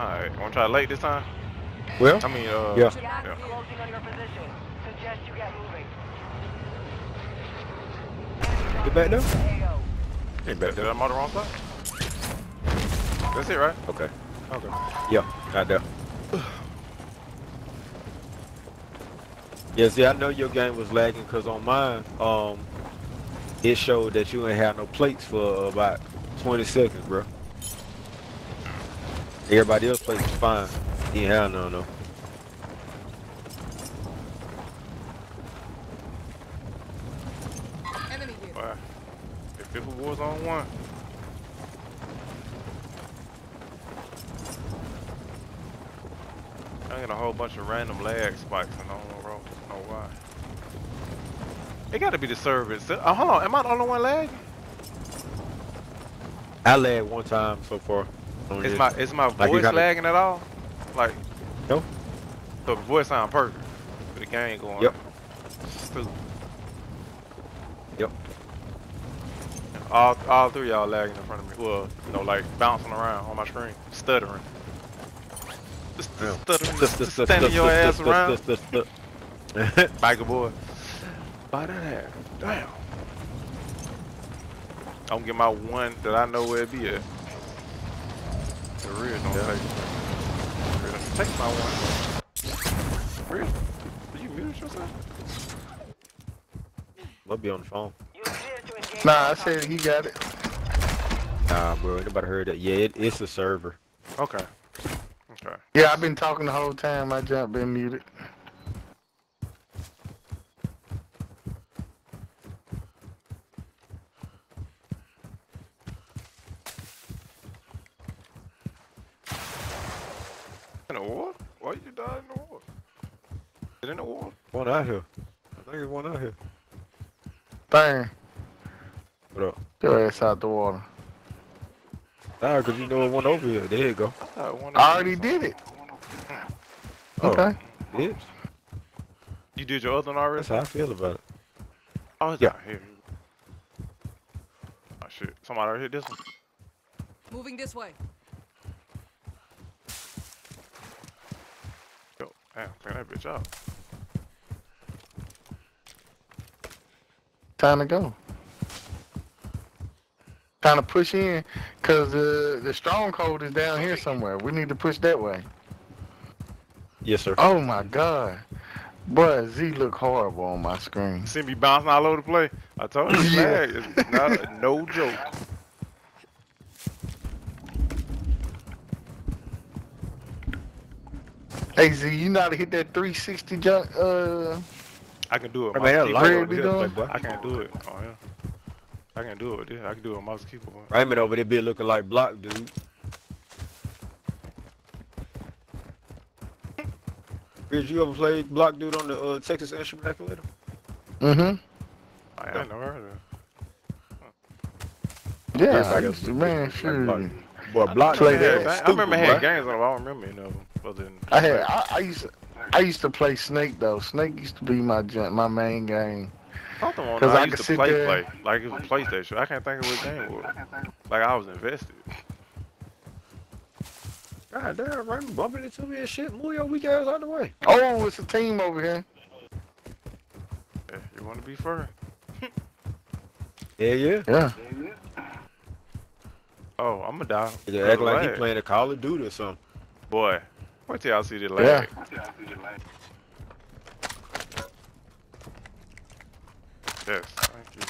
Alright, wanna try late this time? Well, I mean, uh, Yeah. yeah. Closing on your position. Suggest you get moving. get back there. AO. Ain't back Did there. I mark the wrong spot? That's it, right? Okay. Okay. Yeah, got there. Yeah, see, I know your game was lagging because on mine, um, it showed that you ain't had no plates for about 20 seconds, bro. Everybody else plays fine. You ain't have none though. Enemy here. Wow. If it was on one. I got a whole bunch of random lag spikes and I don't know, know why. It gotta be the server itself. Oh, uh, hold on, am I the only one lagging? I lagged one time so far. Is this. my is my Like voice lagging at all? Like No. So the voice sound perfect. But the game going Yep. stupid. Yep. All all three y'all lagging in front of me. Well, you know, like bouncing around on my screen, stuttering. Just stuttering, standing your ass around. Biker boy. By that. Damn. I'm gonna get my one that I know where it be at. The real don't Yeah. take it. Real don't take my one. Real. Did you mute yourself? We'll be on the phone. You clear to engage. Nah, I said he got it. Nah, bro, anybody heard that? Yeah, it, it's a server. Okay. Okay. Yeah, I've been talking the whole time. My jump been muted. The water? Why you die in the water? Is in the water? One out here. I think there's one out here. Bang. What up? Your ass out the water. Nah, cause you know it went over here. There you go. I one I already these- did it. Oh. Okay. Bitch. You did your other one already? That's how I feel about it. Oh, it's Yeah. not here. Oh shit. Somebody already hit this one. Moving this way. Yo, damn, clean that bitch out. Time to go. Time to push in, cause the the stronghold is down here somewhere. We need to push that way. Yes, sir. Oh my god. Boy, Z look horrible on my screen. See me bouncing all over the place. I told you, Yeah. It's not a, no joke. Hey Z, you know how to hit that 360 jump uh I can do it. I with mean, mouse a and lot Where keyboard. over we here, doing? Playboy. I can't do it. Oh yeah. I can do it with this. I can do it with mouse and keyboard. Raymond over there be looking like block, dude. Did you ever play block dude on the uh, Texas Instrument Calculator? Mm-hmm. I ain't never heard of it. Yeah, I Everybody used to else man, like sure. block. Boy, block Play dude, that. that's I remember stupid, had bruh. games on it. but I don't remember any of them. Other than I had I, I used to I used to play Snake though. Snake used to be my my main game. Something on 'Cause I, I used could to sit play there- play like it was PlayStation. I can't think of what game it was. Like I was invested. God damn, Raymond bumping into me and shit. Move your weak ass out the way. Oh, it's a team over here. Yeah, you want to be first? Yeah, yeah. Yeah. Oh, I'm gonna die. He act like he playing a Call of Duty or something. Boy, wait till y'all see Yeah. Yes, thank you.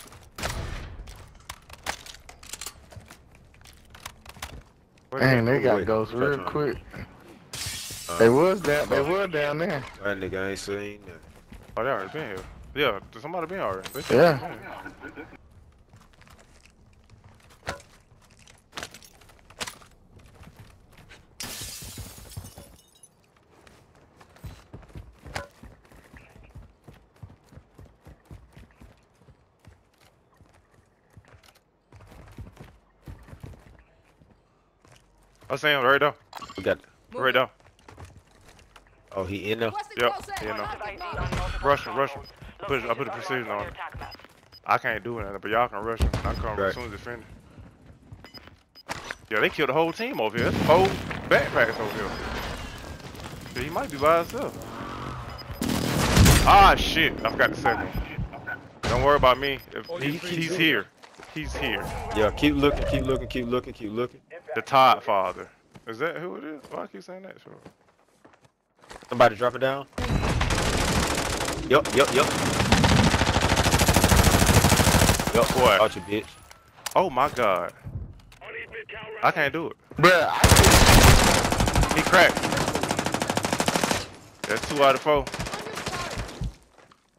Wait a they got Wait, ghosts real quick. Uh, They was down they were down there. That nigga ain't seen that. Oh, they already been here. Yeah, somebody been already. They Yeah. I see him right there. We got. Right there. Oh, he in there. Requesting Yep, close aid. you know. Contact ID on acknowledged. multiple Rush him, rush him. Put- I put the precision on your it. attack map. I can't do it, but y'all can rush him. I come Right. as soon as it finish. Yeah, they killed the whole team over here. That's Whole backpacks over here. Yeah, he might be by himself. Ah, shit. I forgot the second. Don't worry about me. If he, he's here. He's here. Yeah, keep looking, keep looking, keep looking, keep looking. The Todd father. Is that who it is? Why I keep saying that? Sure. Somebody drop it down. Yup, yup, yup. Yup, Boy. Out you bitch. Oh my god. I can't do it. Bruh, I, He cracked. That's two out of four.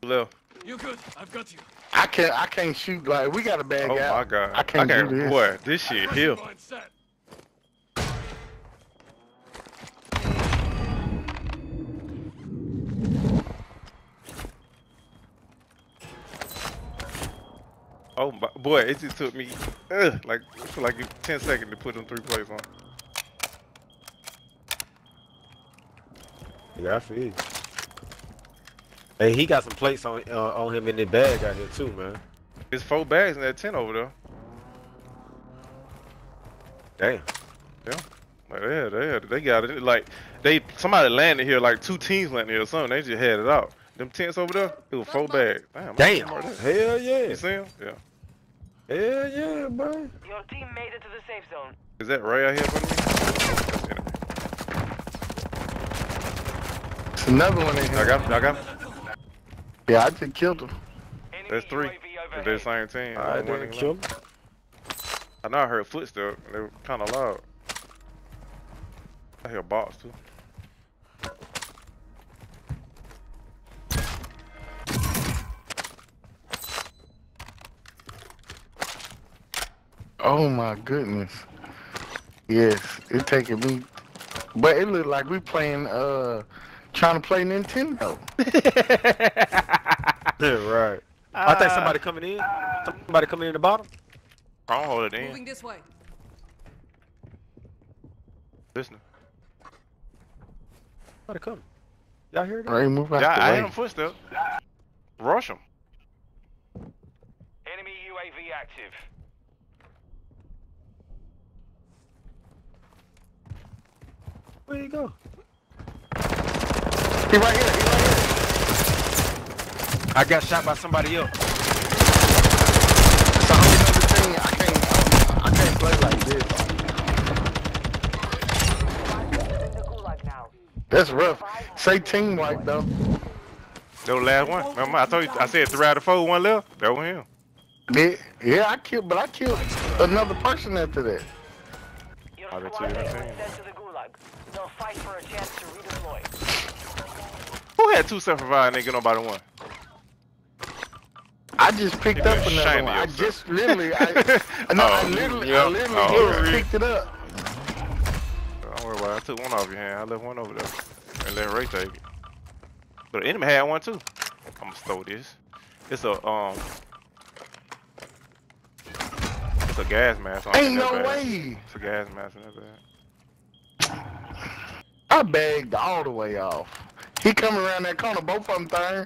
Left. You good? I've got you. I can't I can't shoot like we got a bad Oh guy. Oh my god. I can't do this. Boy, this shit here. Oh my boy, it just took me ugh, like I feel like 10 seconds to put them three plays on. Yeah, I feel you. Hey, he got some plates on uh, on him in the bag out here too, man. It's four bags in that tent over there. Damn. Like, yeah, they they got it. Like they somebody landed here, like two teams landed here or something. They just had it out. Them tents over there, it was four bags. Damn. Damn. Hell yeah. You see him? Yeah. Hell yeah, bro. Your team made it to the safe zone. Is that right out here for me? It's another one in here. I got him. I got him. Yeah, I just killed him. There's three. UAV they're the same team. I One didn't kill him. I know I heard footsteps. They were kind of loud. I hear a box too. Oh my goodness. Yes, it's taking me but it looked like we playing uh trying to play Nintendo. yeah, right. I think somebody coming in. Somebody coming in the bottom. I don't hold it in. Moving this way. Listening. Somebody coming. Y'all hear that? Ray, move out Yeah, the I way. hear them footsteps. Rush them. Enemy UAV active. Where you go? He right here, he right here. I got shot by somebody else. It's a whole other thing. I can't I can't play like this. In the gulag now. That's rough. Say team wipe though. No last one. Remember, I told you, I said three out of four, one left. That was him. Yeah, yeah, I killed but I killed another person after that. Your I bet squad you fight for a chance to redeploy. Who had two self-revive and they get nobody one? I just picked You up ashamed another one. I just literally, I, no, I Oh, literally, I literally Oh, just okay. picked it up. Don't worry about it. I took one off your hand. I left one over there. And let Ray take it. But the enemy had one too. I'm gonna throw this. It's a, um... It's a gas mask. on Ain't no bag. way. It's a gas mask in that bag. I bagged all the way off. He coming around that corner, both of them thing.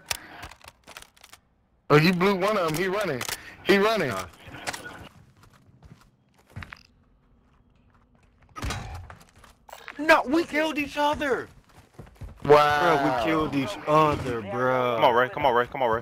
Oh, you blew one of them. He running. He running. Nah. No, we killed each other. Wow. Bro, we killed each other, bro. Come on, Ray. Come on, Ray. Come on, Ray.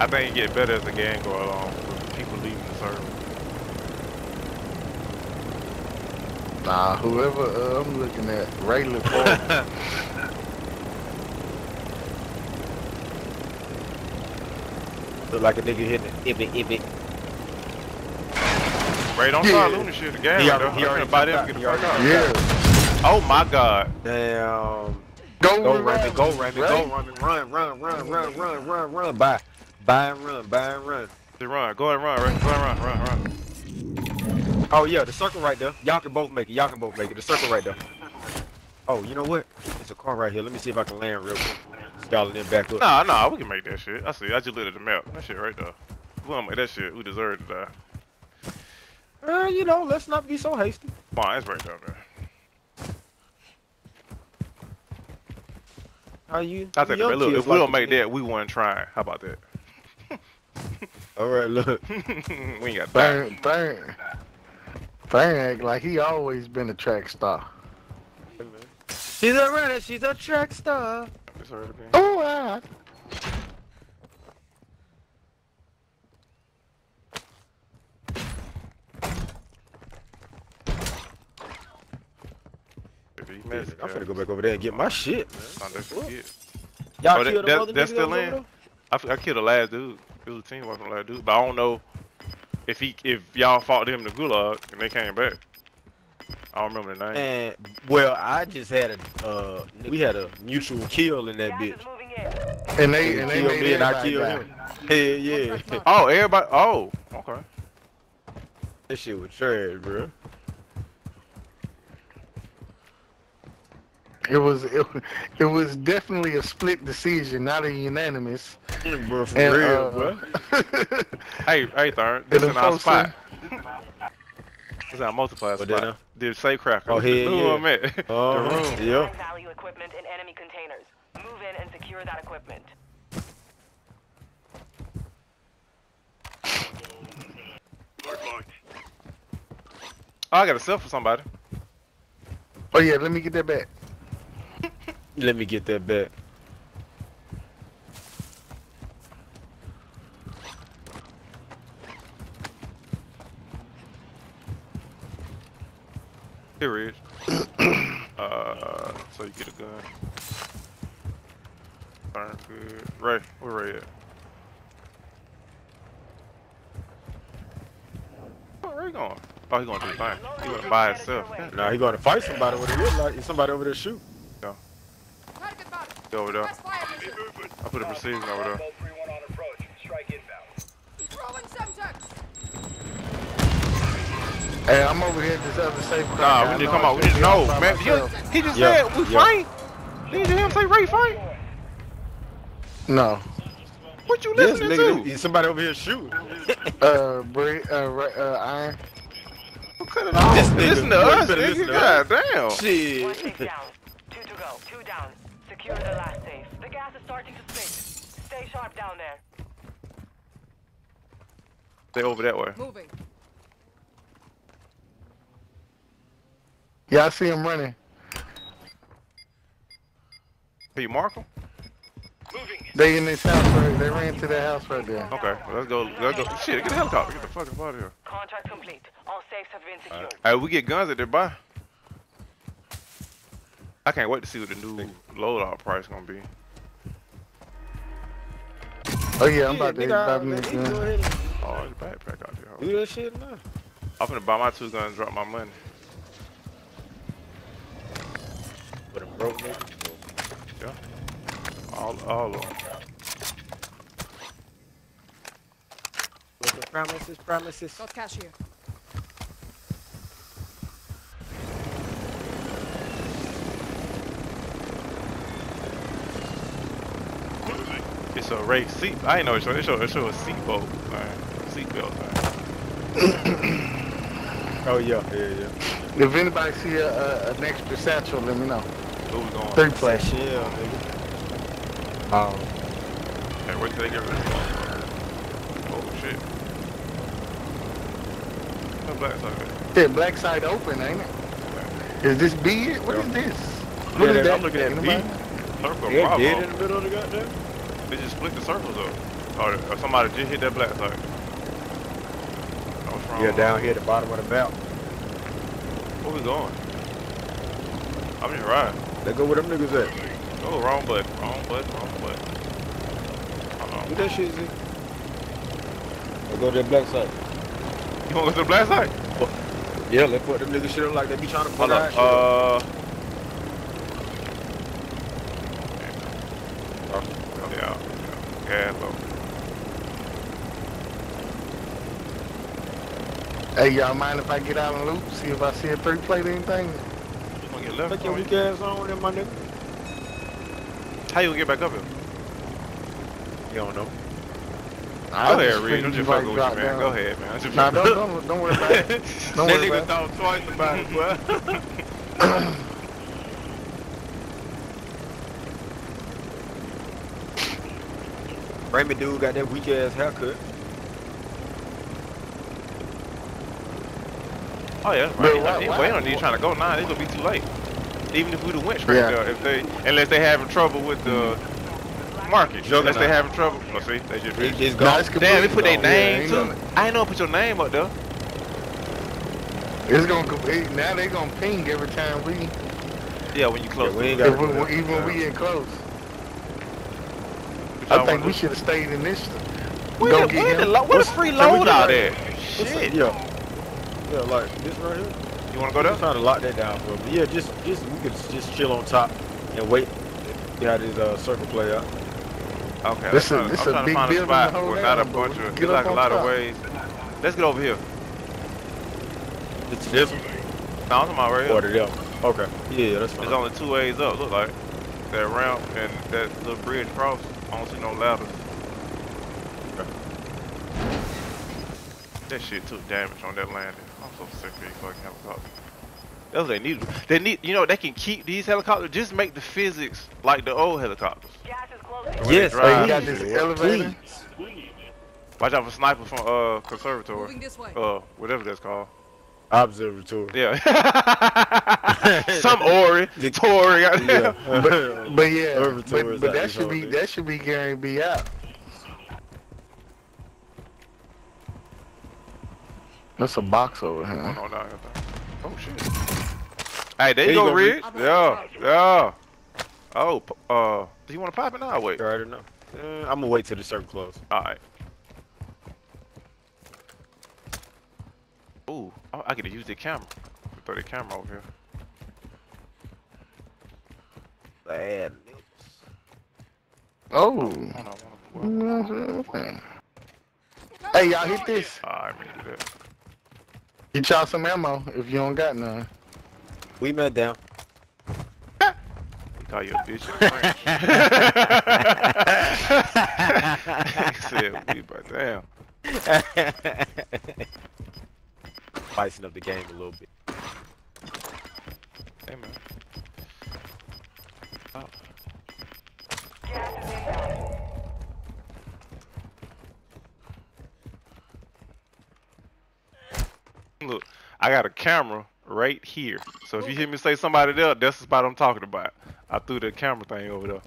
I think it get better as the game go along with people leaving the server. Nah, whoever uh, I'm looking at, Ray look. Look like a nigga hitting it. Ibit, ibit. Ray, don't Yeah. start losing shit. The game, He right already- there. he already I'm finna buy jumped them, out. get the He fuck already out. yeah. Oh my god. Damn. Go, Go with Raymond, go Ray. Raymond, Ray. go Raymond, run, run, run, run, run, run, run, buy, buy and run, buy and run. Just run. Go ahead and run, Ray. Go ahead and run, run, run. Oh yeah, the circle right there. Y'all can both make it. Y'all can both make it. The circle right there. Oh, you know what? It's a car right here. Let me see if I can land real quick. y'all then back up. Nah, nah, we can make that shit. I see. I just looked at the map. That shit right there. We don't make that shit. We deserve to die. Uh, you know, let's not be so hasty. Come on, it's right down there. How you? I think, look, if we don't make that, we weren't trying. How about that? All right, look. we ain't got time. Thurn, Thurn, Thurn act like he always been a track star. She's a runner. She's a track star. Already. Oh, I, ah. If I'm messed it, finna go back over there and get my shit, man. Not that. Y'all Oh, that- killed that- the other that's still in? over I, f- I killed the last dude. It was a team working on the last dude, but I don't know if he if y'all fought him in the gulag and they came back. I don't remember the name. there? And well, I just had a uh, we had a mutual kill in that bitch. is moving in. and they He and they killed me and I killed die. him. Hell yeah, Oh, everybody. Oh, okay. that shit was trash, bro. It was it, it was definitely a split decision, not a unanimous. Bro, for And, real, uh, bro. Hey, hey, Thurn. This is them our spot. This is our multiplier What spot. that, uh? Did say cracker. Oh, hell Who yeah. I'm at. The room. Yeah. Value equipment in enemy containers. Move in and secure that equipment. Oh, I got a cell for somebody. Oh yeah, let me get that back. Let me get that back. Is. uh, so you get a gun. Thurn, good. Ray, where Ray at? Where Ray going? Oh, he going to do his thing. He went by himself. God, Nah, he gonna fight somebody. What it look like? Somebody over there shoot? Marked. over there. Fire. I put a precision over there. Hey, I'm over here at this other safe. crack. Nah, I we need to come out. We should need to know, man. myself. You- He just Yeah, said we yeah. fight. Did you hear him say Ray fight? No. What you Yes, listening nigga. to? is Somebody over here shoot. Uh, Bray, uh, Ra- uh, Iron. Cut it off. This nigga- listen to boy, you us, better nigga. listen to us. God damn. One safe down. Two to go. Two down. Secure the last safe. The gas is starting to split. Stay sharp down there. Stay over that way. Moving. Yeah, I see him running. Can you mark him? They in this house right. They ran to that house right there. Okay, well, let's go. Let's go. Shit, get the helicopter. Get the fuck up out of here. Contract complete. All safes have been secured. Hey, we get guns at their buy. I can't wait to see what the new loadout price is gonna be. Oh yeah, I'm Yeah, about to nigga, about man, me. you go ahead and Oh, there's a backpack out there. Do that shit now. I'm finna buy my two guns, and drop my money. But I'm broke, nigga. All, all of them. But the promises, promises. Got cash here. It's a race seat. I ain't know it show. It show, it show a seatbelt thing, seatbelt thing. Oh yeah, yeah, yeah. If anybody see a, a, an extra satchel, let me know. Where we going? Third place. Shit, nigga. Um, Hey, wait till they get rid of it. Oh shit. No black side. yeah, black side open, ain't it? Is this B? What is this? What Yeah, is that- that? I'm looking at Anybody? B. Circle Yeah, Bravo. dead in the middle of the goddamn. They just split the circles up. Or, or somebody just hit that black side. Yeah, down here at the bottom of the map. Where we going? I'm just riding. They go where them niggas at. Oh, wrong button. Wrong button. Wrong button. Hold on. What that shit is? They go to the black side. You want to go to the black side? Yeah, let's put them niggas shit up like they be trying to put Hold our on. shit up. Uh. Yeah. yeah. Gas low. Hey, y'all mind if I get out and loop? See if I see a three plate or anything? You gonna get left? Take your on you? weak ass on there, my nigga. How you gonna get back up here? You don't know. Go ahead, just Reed. I'm figured just might fucking with you, man. down. Go ahead, man. I'm just Nah, fucking- don't, don't, don't worry about it. Don't that worry nigga about it. thought twice about it, boy. Raymond dude got that weak ass haircut. Oh yeah, But right. why- They why- wait on these trying to go now. It's gonna be too late. Even if we'd have went straight Yeah. there, if they unless they having trouble with the market, unless they having trouble. Oh, see, they just It, it's Nah, gone. it's damn. They completely put their gone. Yeah, name ain't too. gonna- I ain't know put your name up there. It's gonna go, it, now they gonna ping every time we, Yeah, when you close. Yeah, we ain't the- got- we even when we get close. What I y'all think we should have stayed in this. Where, go the, get where, the, him. lo- where the What's- free can we load get out like- there? What's Shit. that? Yeah. Yeah, like this right here. You wanna go there? I'm trying to lock that down for me. Yeah, just just we could just chill on top and wait. See how this uh, circle play out. Okay. This I'm a- trying, this I'm a trying to big find a spot to hold where not a bunch of. Get like a on lot of top. ways. Let's get over here. It's this one No, I'm talking about right here. the other. Okay. Yeah, that's fine. There's only two ways up. Look like that ramp and that little bridge across. I don't see no ladders. That shit took damage on that landing. I'm so sick of these fucking helicopters. That's what they need. They need, you know, they can keep these helicopters. Just make the physics like the old helicopters. Gas is closing. They Yes, drive. You got this elevator? Watch out for snipers from uh conservatory. Moving this way. Uh, whatever that's called. Observatory. Yeah. Some Ori, Tory out there. Yeah. But, but yeah, but, but that should be that should be guaranteed be out. That's a box over here. Oh, no, no, no. Oh shit. Hey, there There you you go, go, Riggs. Rick. Yeah, yeah. Oh, uh, do you want to pop it now? or Wait. You already know. Uh, I'm gonna wait till the circle close. All right. Ooh, oh, I could to use the camera. Throw the camera over here. Bad. Oh. Hold on, hold on. Hey, y'all hit this. All right, let me do that. Get y'all some ammo if you don't got none. We met down. He call you a bitch in French. he said, we, but damn. Spicing up the game a little bit. Hey, man. Oh. Gas is inbound. Look, I got a camera right here. So if you hear me say somebody there, that's the spot I'm talking about. I threw the camera thing over there.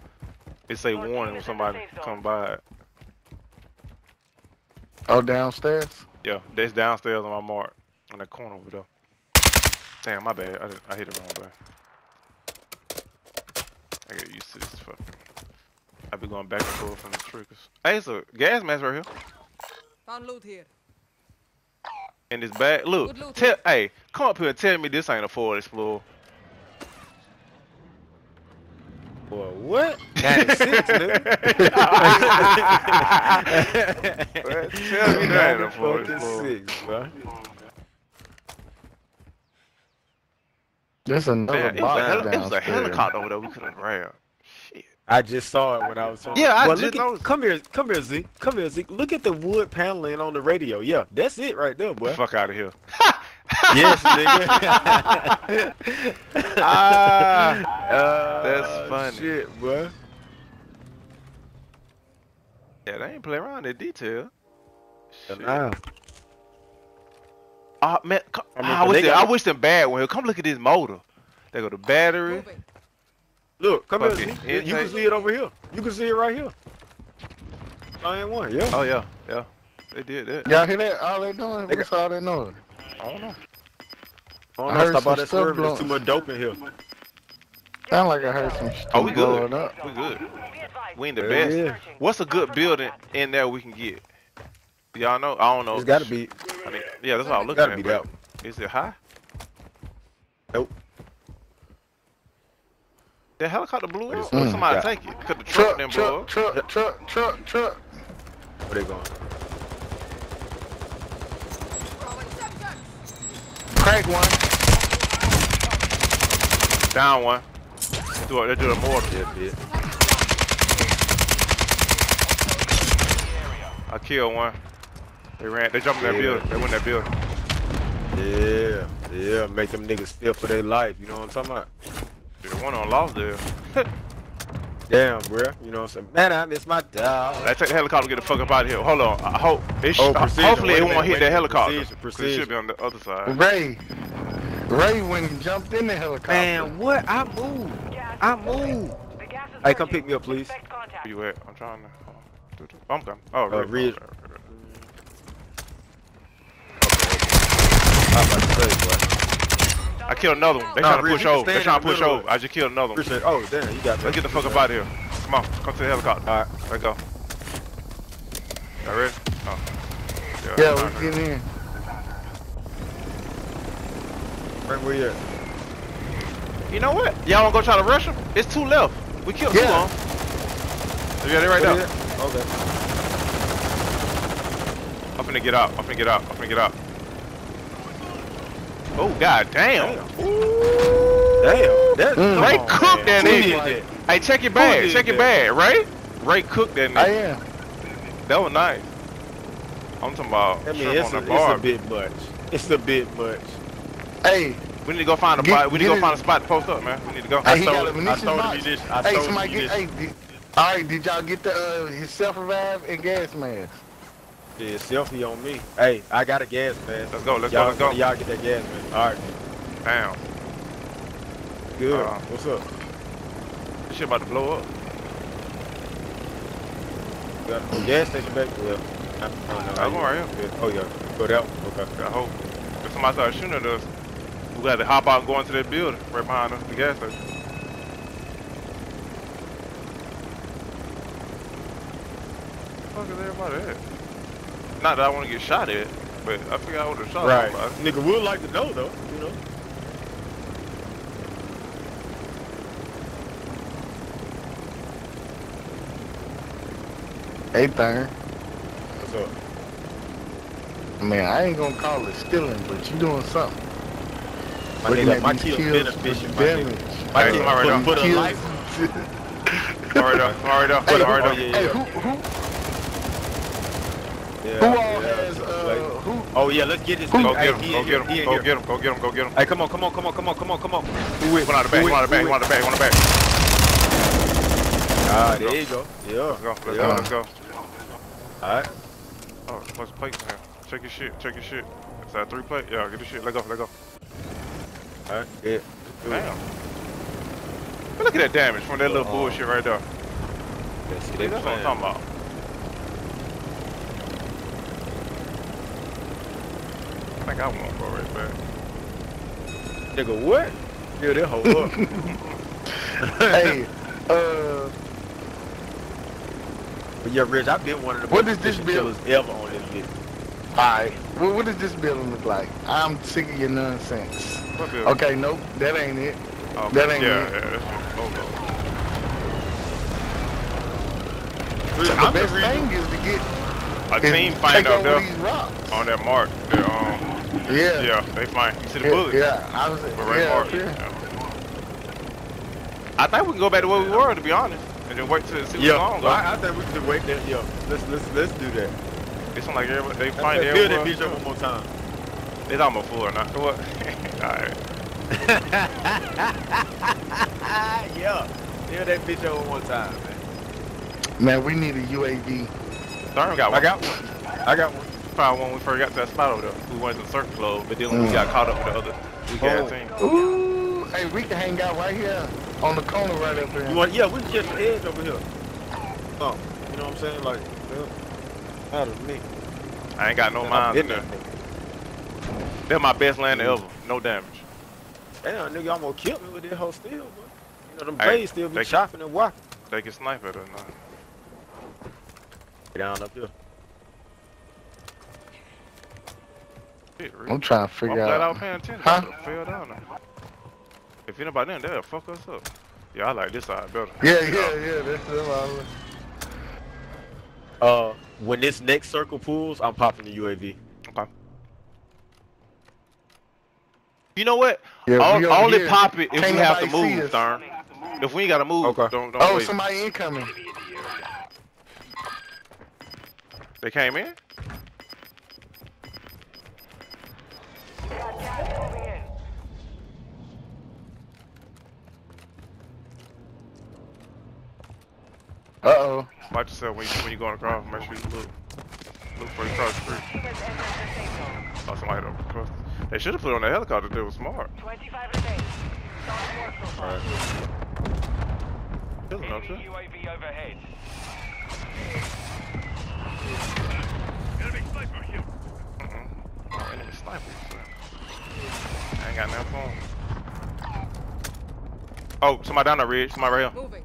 It say Lord, warning when us in the somebody come by. Oh, downstairs. Yeah, that's downstairs on my mark. On that corner over there. Damn, my bad. I, did- I hit it wrong way. I get used to this fucking. I be going back and forth from the triggers. Hey, it's a gas mask right here. Found loot here. In this bag. Look, tell, hey, come up here and tell me this ain't a Ford Explorer. Boy, what? 96, nigga. Tell me that ain't a Ford Explorer. There's another Man, it was, a box heli- it was a helicopter over there we could have grabbed. Shit. I just saw it when I was talking. Yeah, I Boy, just look at. Come here, come here, Zeke. Come here, Zeke. Look at the wood paneling on the radio. Yeah, that's it right there, boy. Fuck out of here. yes, nigga. Ah, Uh, That's funny. Shit, boy. yeah, they ain't play around in detail. Shit. Nah. Ah, man, come, I mean, I, wish they them, got- I wish them bad one here. Come look at this motor. They go the battery. Moving. Look, come here, Fucking You- You can intake. see it over here. You can see it right here. I ain't one, yeah. Oh yeah, yeah. They did that. Y'all hear that? All they doing? They What's all they doing? I don't know. Oh, I no, heard stop all some that stuff swerving. There's blowing. too much dope in here. Sound like I heard some shit Oh, we good. blowing up. We good. We in the Hell best. yeah. What's a good building in there we can get? Y'all know? I don't know. It's gotta be. I mean, yeah, that's all I'm looking Gotta at. be but that one. Is it high? Nope. The helicopter blew up. Mm-hmm. is Or it? somebody Yeah. take it? Cause the truck Truck, didn't truck, up. truck, truck, truck, truck. Where they going? Throwing subjects. Crack one. Down one. They do a, they do a mortar. Yeah, bitch. I killed one. They ran. They jumped in that Yeah. building. They went in that building. Yeah, yeah, make them niggas fear for their life. You know what I'm talking about? The one on lost there. Damn, bruh. You know what I'm saying? Man, I miss my dog. Let's take the helicopter and get the fuck up out of here. Hold on. I hope. It Oh, precision. hopefully it won't hit wait that a minute. helicopter. Precision, 'cause It should be on the other side. Ray, Ray went and jumped in the helicopter. Man, what? I moved. I moved. The Hey, come pick me up, please. Where you at? I'm trying to. hold on. Do- do- I'm coming. Oh, Uh, Ridge. Ridge. Okay, okay, okay. I'm about to say, boy. I killed another one. They Nah, trying to push over. They stand trying to push over. of I just killed another one. Appreciate it. Oh, damn, you got that. Let's get the fuck up out of here. Come on, come to the helicopter. All right. Let's go. Y'all ready? Oh. Yeah, I'm we trying getting in. Frank, where you at? You know what? Y'all wanna go try to rush them? It's two left. We killed two Yeah. on. Oh, yeah, they right Where there. you at? Okay. I'm finna get out. I'm finna get out. I'm finna get out. Oh god damn. Damn. That, Mm. Ray on, cooked man. that nigga. Hey, check your bag. Check your bag, right? Ray cooked that I nigga. am. That was nice. I'm talking about I mean, it's on a, the it's a bit much. It's a bit much. Hey, We need to go find a spot. We need to go it- find a spot to post up, man. We need to go. hey, he stole got it. a I munitions stole the box. munition- I Hey, stole the somebody get. Hey, did, all right, did y'all get the uh, his self revive and gas mask? Yeah, selfie on me. Hey, I got a gas man. Let's go. Let's go. Let's go. y'all get that gas man. All right, Damn. good. Uh, What's up? This shit about to blow up. Got a gas station back there. I don't know. That one right here. Oh yeah, go that one. Okay. I hope. If somebody starts shooting at us, we got to hop out and go into that building right behind us, the gas station. Where the fuck is everybody at? Not that I want to get shot at, but I figure I would have shot Right. somebody. Nigga would like to know though. You know. Hey, thing. What's up? Man, I ain't gonna call it stealing, but you doing something. My Looking nigga, at my these kill kills, beneficial. the My nigga. damage. My Hey, kill come put, a Kills. life. All right, up. All right, up. Hey, All right, oh, up. Hey, who, who, Yeah, who all yeah, has, uh, who, Oh yeah, let's get this. Who- nigga. Go get him. Go get him. Go get him. Go get him. Go get him. Hey, come on, come on, come on, come on, come on, come on. Who with? One out the back. Who One out the back. with? One out the back. One out the back. Ah, there you go. Yeah. Let's go. Let's yeah. go. Let's go. All right. Oh, there's a bunch of plates in here. Check your shit. Check your shit. Is that three plate? Yeah, get the shit. Let go. Let go. All right. Yeah. Damn. But look at that damage from that little Oh. bullshit right there. That's, See, that's what I'm talking about. Think I want to go right back. Nigga, what? Yeah, that hoe up. hey, uh, But yeah, Rich, I've been one of the What most is this efficient bill? killers ever on this bitch. alright, what, what does this building look like? I'm sick of your nonsense. Okay, nope, that ain't it. Oh, that ain't yeah, it. yeah, that's just logo. Rich, The I'm the best reason- thing is to get A team find out over there on that mark. They, um, Yeah. yeah, they find. You see the Yeah, bullets? yeah, I was, The red yeah, yeah. Yeah. I think we can go back to where we were, to be honest, and then wait till see Yeah, what's on. I, I think we should wait there. Yo, let's let's let's do that. It's not like everybody, they Let's find build that everywhere. bitch up one more time. It's almost full or not. What? Alright. yeah, build that bitch up one more time, man. Man, we need a UAV. Thurman got I got one. I got one. Found one when we first got to that spot over there. We went to the circle club, but then when we Mm. got caught up with the other weak ass Oh. team. Ooh, hey, we can hang out right here on the corner right up here. You want? Yeah, we can get some edge over here. Oh, you know what I'm saying? Like, yeah. Matter to me. I ain't got no Man, mines in been there. They're my best landing ever. No damage. Damn, nigga almost killed me with that whole steel, bro. You know them Hey, blades still be they- chopping and whacking. They can snipe at us now. Down up here. Shit, I'm trying to I'm figure I out. was paying attention. Huh? I fell down there. If anybody in there, fuck us up. Yeah, I like this side better. Yeah, yeah, yeah. That's that's what I. Uh, when this next circle pulls, I'm popping the UAV. Okay. You know what? Yeah, All, we over only here. pop it if Can't we have to move, us. Stern. If we ain't gotta move, Okay. don't don't Oh, wait. somebody incoming. They came in? Uh-oh. Watch yourself when you when you going across. Make sure you look. Look for you cross street. Team has entered the safe zone. Oh, somebody over across. They should have put it on the helicopter. They were smart. 25 remain. Solid work so far. Killing them, too. UAV overhead. Mm-mm. Oh, enemy sniper. So. I ain't got nothing for him. Oh, somebody down the ridge. Somebody right here. Moving.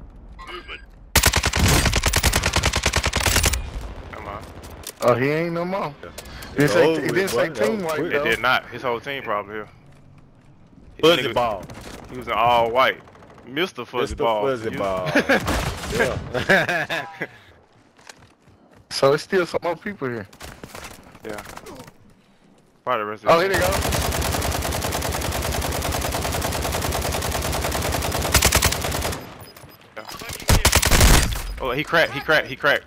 Come on. Oh, he ain't no more. It It's didn't say, it didn't say team white, quick. They though. did not. His whole team probably here. Fuzzy Nigga- ball. He was in all white. Mr. Fuzzy Mr. Ball. Fuzzy Ball. Yeah. So it's still some more people here. yeah. Probably the rest of Oh, here they go. Oh, he cracked. He cracked. He cracked.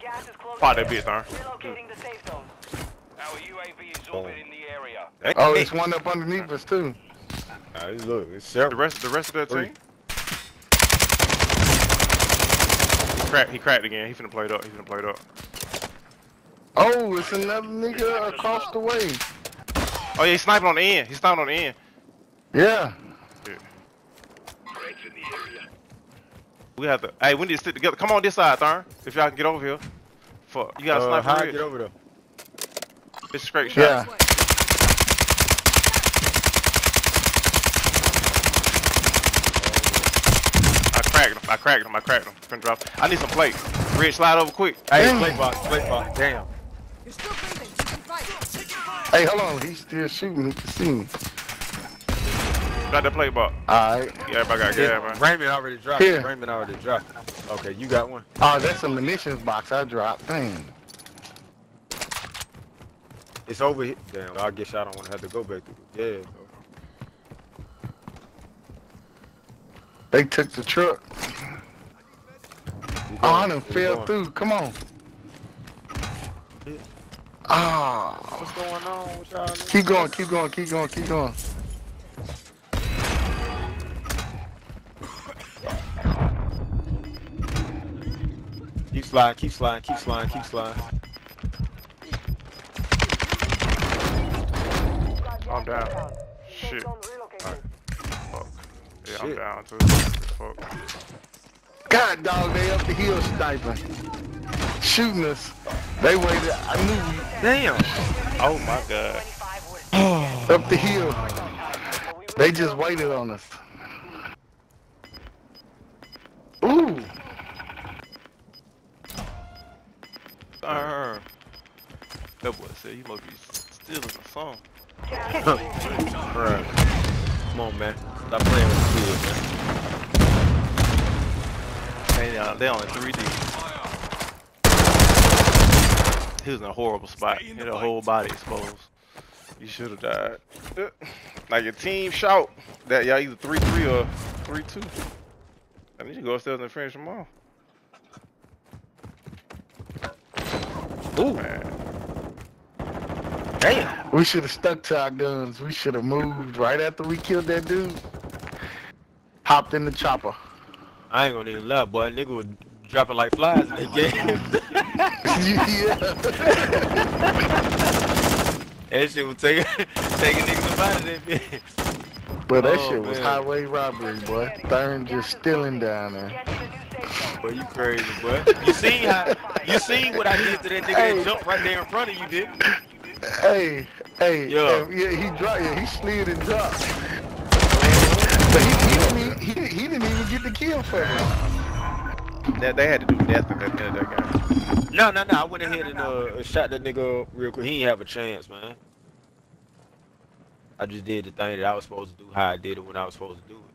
Gas is closing Spot that in. bitch, Darn. Relocating the safe zone. Our UAV is orbiting the area. Oh, it's one up underneath us, too. Nah, look, it's The several. rest, the rest of that Three. team. He cracked. He cracked again. He finna play it up. He finna play it up. Oh, it's another nigga across the way. Oh yeah, he's sniping on the end. He's sniping on the end. Yeah. We have to. Hey, we need to stick together. Come on this side, Thurn. If y'all can get over here. Fuck. You got a Uh, how I sniper. get over there? It's a straight shot. Yeah. This way. I cracked him. I cracked him. I cracked him. Finna drop. I need some plate. Red, slide over quick. Hey, Damn. plate box, plate box. Damn. You're still breathing. You can fight. Hey, hold on. He's still shooting. He can see me. Got that plate ball. Alright. Yeah, everybody got Yeah, gas, man. Raymond already dropped. Here. it. Raymond already dropped. it. Okay, you got one. Oh, that's a munitions box I dropped. Dang. It's over here. Damn, I guess I don't want to have to go back to it. Yeah. They took the truck. Oh, I going, done we fell going. through. Come on. Ah. What's going on with y'all? niggas? Keep going, keep going, keep going, keep going. Keep sliding, keep sliding, keep sliding, keep sliding. I'm down. Shit. zone relocated. Fuck. Yeah, I'm Shit. down too. Fuck. God, dog, they up the hill sniping. Shooting us. They waited. I knew we Damn. Oh my god. up the hill. They just waited on us. Darn. That boy said he must be stealing the song. Bruh. Come on, man. Stop playing with the kids, man. They, uh, they on 3D. He was in a horrible spot. He had a whole body exposed. You should have died. Like your team shout that y'all either 3-3 or 3-2. I need to go upstairs and finish them off. Ooh, Man. damn. We should have stuck to our guns. We should have moved right after we killed that dude. Hopped in the chopper. I ain't gonna even lie, boy. Nigga was dropping like flies in that game. yeah. that shit was taking, taking niggas out of that bitch. But that Oh, shit was man. highway robbery, boy. Thurn just stealing down there. Get to the new safe zone. Boy, you crazy, boy. You seen how, you seen what I did to that nigga Hey. that jumped right there in front of you, did Hey, hey, Yeah. yeah, yeah he dropped, yeah, he slid and dropped. But he, he, didn't even, he, didn't- he didn't even get the kill for him. They, they had to do death in that, in that game. No, no, no. I went ahead and uh, shot that nigga real quick. He didn't have a chance, man. I just did the thing that I was supposed to do, how I did it when I was supposed to do it.